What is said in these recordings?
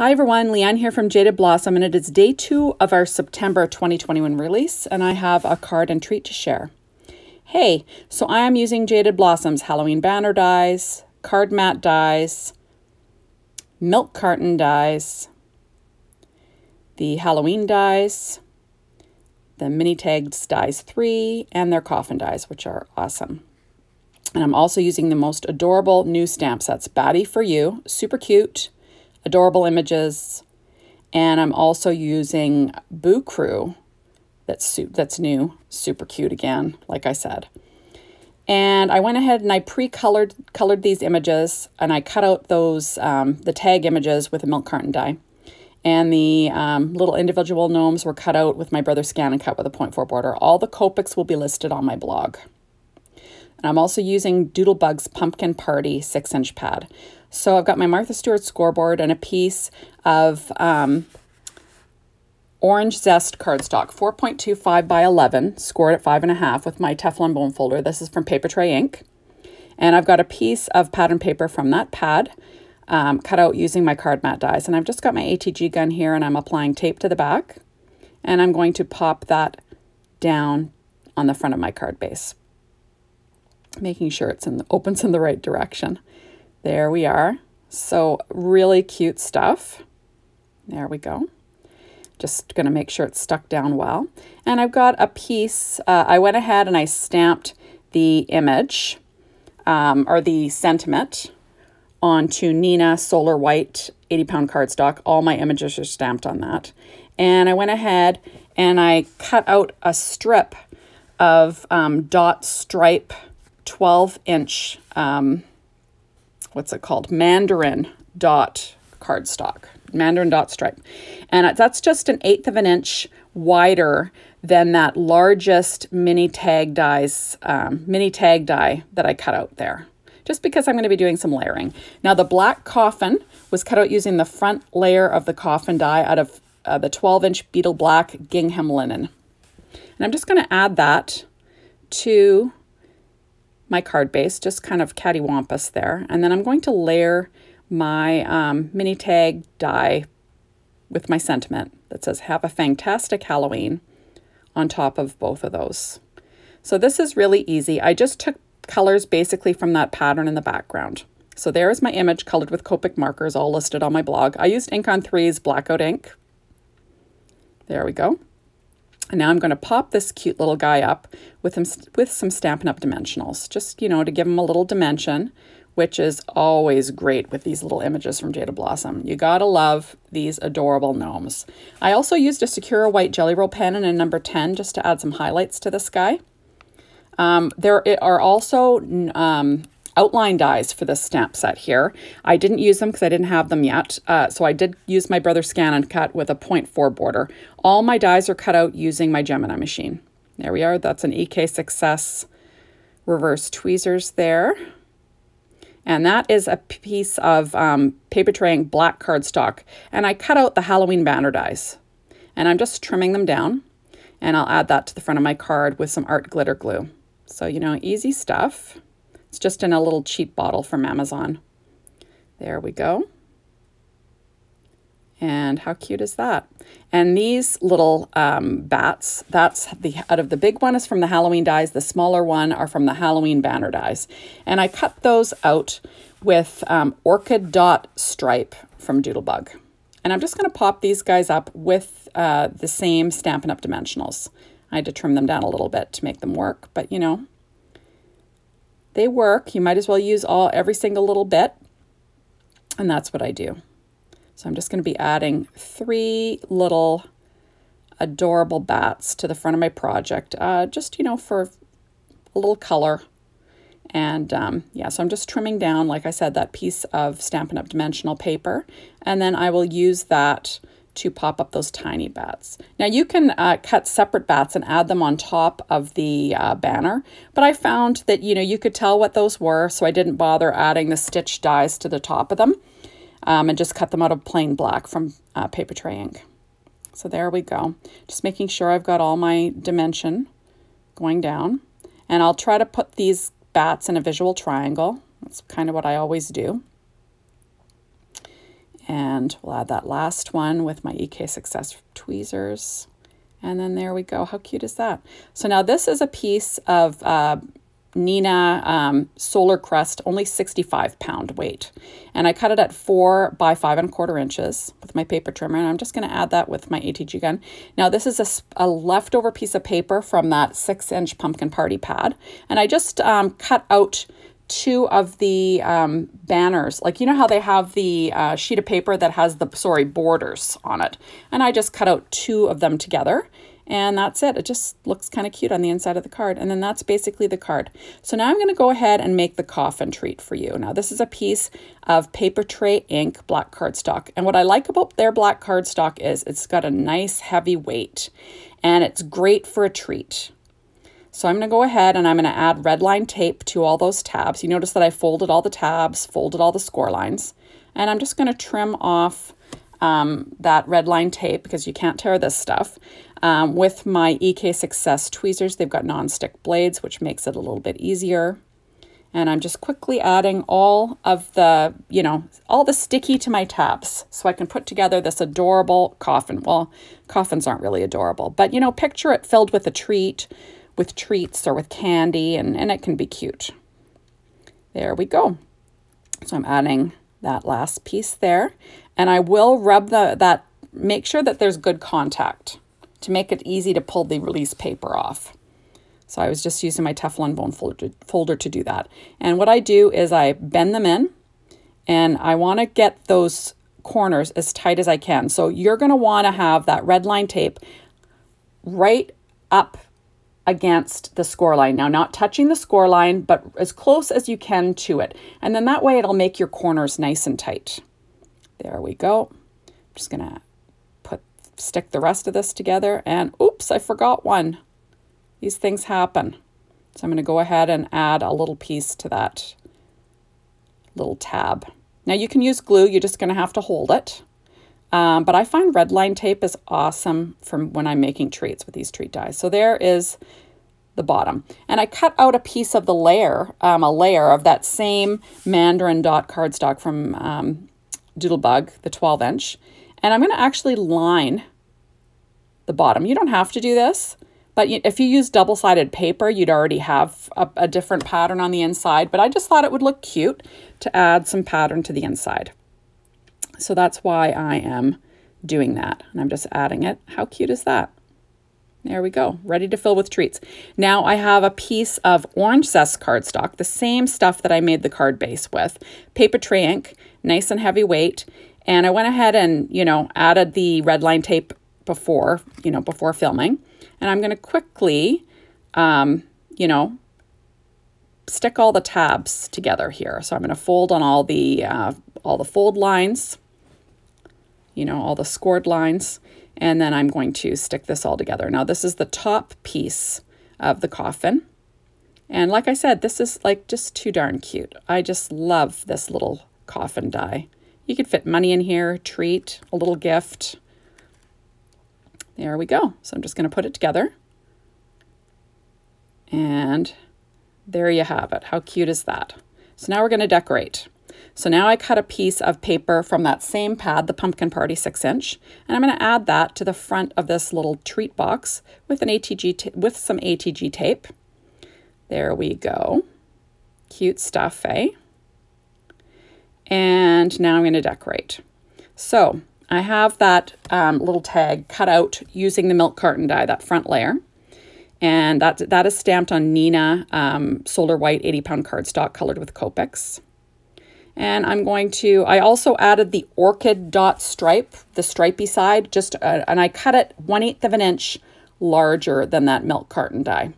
Hi everyone, Lee-Ann here from Jaded Blossom, and it is day two of our September 2021 release, and I have a card and treat to share. Hey, so I am using Jaded Blossom's Halloween banner dies, card mat dies, milk carton dies, the Halloween dies, the mini tagged dies 3, and their coffin dies, which are awesome. And I'm also using the most adorable new stamp sets, Batty for You, super cute adorable images. And I'm also using Boo Crew that's, that's new, super cute again, like I said. And I went ahead and I pre-colored colored these images and I cut out those, um, the tag images with a milk carton die. And the um, little individual gnomes were cut out with my brother ScanNCut with a 0.4 border. All the Copics will be listed on my blog. And I'm also using Doodlebug's Pumpkin Party 6-inch pad. So I've got my Martha Stewart scoreboard and a piece of um, Orange Zest cardstock, 4.25 by 11, scored at 5.5 with my Teflon bone folder. This is from Papertrey Ink. And I've got a piece of pattern paper from that pad um, cut out using my card mat dies. And I've just got my ATG gun here and I'm applying tape to the back. And I'm going to pop that down on the front of my card base making sure it's in the, opens in the right direction. There we are. So really cute stuff. There we go. Just going to make sure it's stuck down well. And I've got a piece, uh, I went ahead and I stamped the image um, or the sentiment onto Neenah Solar White 80 pound cardstock. All my images are stamped on that. And I went ahead and I cut out a strip of um, dot stripe 12 inch, um, what's it called? Mandarin dot cardstock, Mandarin dot stripe. And that's just an eighth of an inch wider than that largest mini tag dies, um, mini tag die that I cut out there just because I'm going to be doing some layering. Now the black coffin was cut out using the front layer of the coffin die out of uh, the 12 inch beetle black gingham linen. And I'm just going to add that to my card base, just kind of cattywampus there. And then I'm going to layer my um, mini tag die with my sentiment that says, have a fantastic Halloween on top of both of those. So this is really easy. I just took colors basically from that pattern in the background. So there is my image colored with Copic markers all listed on my blog. I used Ink on Three's Blackout ink. There we go. And now I'm going to pop this cute little guy up with, him, with some Stampin' Up! dimensionals, just, you know, to give him a little dimension, which is always great with these little images from Jaded Blossom. You gotta love these adorable gnomes. I also used a Sakura white Jelly Roll pen in a number 10 just to add some highlights to this guy. Um, there are also um, outline dies for this stamp set here. I didn't use them because I didn't have them yet. Uh, so I did use my brother ScanNCut with a 0.4 border. All my dies are cut out using my Gemini machine. There we are. That's an EK Success reverse tweezers there. And that is a piece of um, Papertrey ink black cardstock. And I cut out the Halloween banner dies. And I'm just trimming them down. And I'll add that to the front of my card with some art glitter glue. So, you know, easy stuff. It's just in a little cheap bottle from Amazon. There we go. And how cute is that? And these little um, bats, that's the out of the big one is from the Halloween dies. The smaller one are from the Halloween banner dies. And I cut those out with um, Orchid Dot Stripe from Doodlebug. And I'm just going to pop these guys up with uh, the same Stampin' Up! dimensionals. I had to trim them down a little bit to make them work, but you know, they work. You might as well use all every single little bit. And that's what I do. So I'm just going to be adding three little adorable bats to the front of my project, uh, just, you know, for a little color. And um, yeah, so I'm just trimming down, like I said, that piece of Stampin' Up! dimensional paper. And then I will use that to pop up those tiny bats. Now you can uh, cut separate bats and add them on top of the uh, banner, but I found that, you know, you could tell what those were, so I didn't bother adding the stitch dies to the top of them um, and just cut them out of plain black from uh, Papertrey ink. So there we go. Just making sure I've got all my dimension going down. And I'll try to put these bats in a visual triangle. That's kind of what I always do. And we'll add that last one with my EK Success tweezers. And then there we go. How cute is that? So now this is a piece of uh, Neenah um, Solar Crest, only 65 pound weight. And I cut it at four by five and a quarter inches with my paper trimmer. And I'm just going to add that with my ATG gun. Now this is a, a, leftover piece of paper from that six inch pumpkin party pad. And I just um, cut out two of the um, banners. Like, you know how they have the uh, sheet of paper that has the, sorry, borders on it. And I just cut out two of them together. And that's it. It just looks kind of cute on the inside of the card. And then that's basically the card. So now I'm going to go ahead and make the coffin treat for you. Now, this is a piece of Papertrey ink black cardstock. And what I like about their black cardstock is it's got a nice heavy weight. And it's great for a treat. So I'm going to go ahead and I'm going to add red line tape to all those tabs. You notice that I folded all the tabs, folded all the score lines, and I'm just going to trim off um, that red line tape because you can't tear this stuff. Um, with my EK Success tweezers, they've got non-stick blades, which makes it a little bit easier. And I'm just quickly adding all of the, you know, all the sticky to my tabs so I can put together this adorable coffin. Well, coffins aren't really adorable, but, you know, picture it filled with a treat with treats or with candy, and, and it can be cute. There we go. So I'm adding that last piece there, and I will rub the that, make sure that there's good contact to make it easy to pull the release paper off. So I was just using my Teflon bone folder, folder to do that. And what I do is I bend them in, and I want to get those corners as tight as I can. So you're going to want to have that red line tape right up against the score line. Now, not touching the score line, but as close as you can to it. And then that way it'll make your corners nice and tight. There we go. I'm just to put stick the rest of this together and oops, I forgot one. These things happen. So I'm to go ahead and add a little piece to that little tab. Now you can use glue, you're just to have to hold it. Um, but I find red line tape is awesome from when I'm making treats with these treat dies. So there is the bottom. And I cut out a piece of the layer, um, a layer of that same Mandarin dot cardstock from um, Doodlebug, the 12 inch. And I'm going to actually line the bottom. You don't have to do this, but if you use double-sided paper, you'd already have a, a different pattern on the inside. But I just thought it would look cute to add some pattern to the inside. So that's why I am doing that. And I'm just adding it. How cute is that? There we go, ready to fill with treats. Now I have a piece of orange zest cardstock, the same stuff that I made the card base with. paper Papertrey ink, nice and heavy weight. And I went ahead and, you know, added the red line tape before, you know, before filming. And I'm going to quickly, um, you know, stick all the tabs together here. So I'm going to fold on all the, uh, all the fold lines you know, all the scored lines. And then I'm going to stick this all together. Now this is the top piece of the coffin. And like I said, this is like just too darn cute. I just love this little coffin die. You could fit money in here, treat, a little gift. There we go. So I'm just going to put it together. And there you have it. How cute is that? So now we're going to decorate. So now I cut a piece of paper from that same pad, the Pumpkin Party 6 inch, and I'm going to add that to the front of this little treat box with an ATG with some ATG tape. There we go. Cute stuff, eh? And now I'm going to decorate. So I have that um, little tag cut out using the milk carton die, that front layer. And that, that is stamped on Neenah um, Solar White 80 pound cardstock colored with Copics. And I'm going to, I also added the orchid dot stripe, the stripy side, just, uh, and I cut it 1 8th of an inch larger than that milk carton die.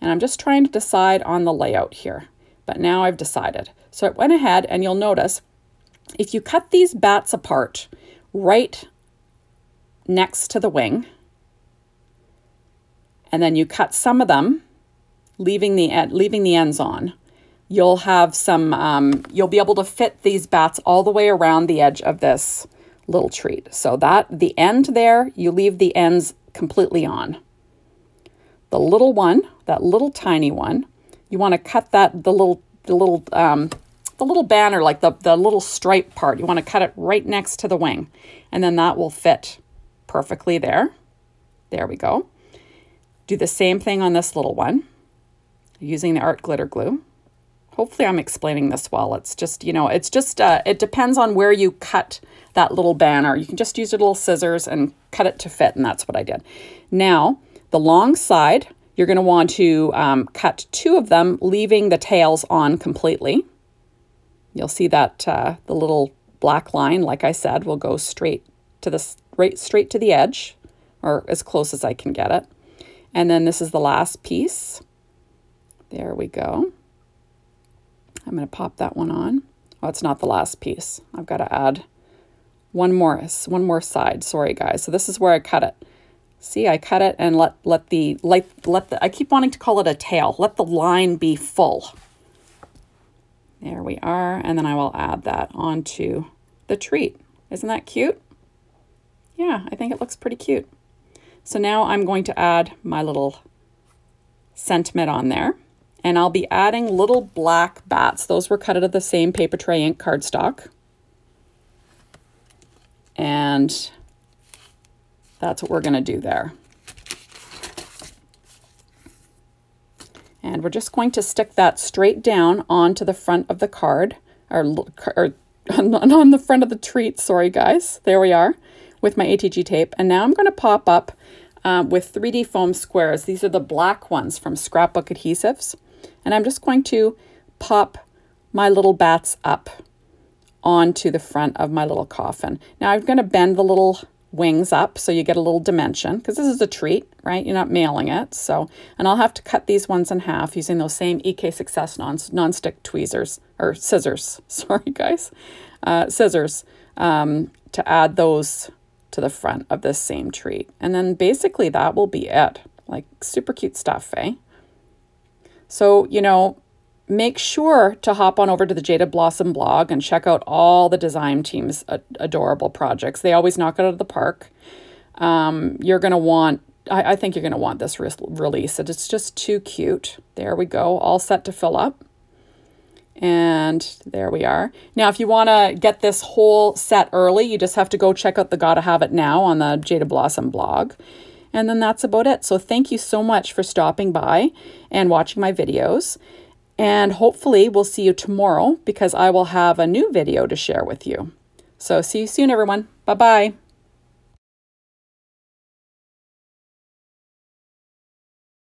And I'm just trying to decide on the layout here, but now I've decided. So I went ahead and you'll notice if you cut these bats apart right next to the wing, and then you cut some of them, leaving the, leaving the ends on, you'll have some, um, you'll be able to fit these bats all the way around the edge of this little treat. So that, the end there, you leave the ends completely on. The little one, that little tiny one, you want to cut that, the little, the little um, the little banner, like the, the little stripe part. You want to cut it right next to the wing. And then that will fit perfectly there. There we go. Do the same thing on this little one using the art glitter glue. Hopefully I'm explaining this well. It's just, you know, it's just, uh, it depends on where you cut that little banner. You can just use your little scissors and cut it to fit, and that's what I did. Now, the long side, you're going to want to um, cut two of them, leaving the tails on completely. You'll see that uh, the little black line, like I said, will go straight to the right straight to the edge, or as close as I can get it. And then this is the last piece. There we go. I'm going to pop that one on. Oh, it's not the last piece. I've got to add one more, one more side. Sorry, guys. So this is where I cut it. See, I cut it and let, let the, let, let the, I keep wanting to call it a tail. Let the line be full. There we are. And then I will add that onto the treat. Isn't that cute? Yeah, I think it looks pretty cute. So now I'm going to add my little sentiment on there and I'll be adding little black bats. Those were cut out of the same Papertrey ink cardstock. And that's what we're going to do there. And we're just going to stick that straight down onto the front of the card, or, or on the front of the treat, sorry guys. There we are with my ATG tape. And now I'm going to pop up uh, with 3D foam squares. These are the black ones from Scrapbook Adhesives. And I'm just going to pop my little bats up onto the front of my little coffin. Now I'm going to bend the little wings up so you get a little dimension because this is a treat, right? You're not mailing it. So, and I'll have to cut these ones in half using those same EK Success non non-stick tweezers or scissors. Sorry, guys, uh, scissors um, to add those to the front of this same treat. And then basically that will be it. Like super cute stuff, eh? So, you know, make sure to hop on over to the Jaded Blossom blog and check out all the design team's adorable projects. They always knock it out of the park. Um, you're going to want, I, I, think you're going to want this re release. It's just too cute. There we go, all set to fill up. And there we are. Now, if you want to get this whole set early, you just have to go check out the Gotta Have It Now on the Jaded Blossom blog. And then that's about it. So thank you so much for stopping by and watching my videos. And hopefully we'll see you tomorrow because I will have a new video to share with you. So see you soon, everyone. Bye-bye.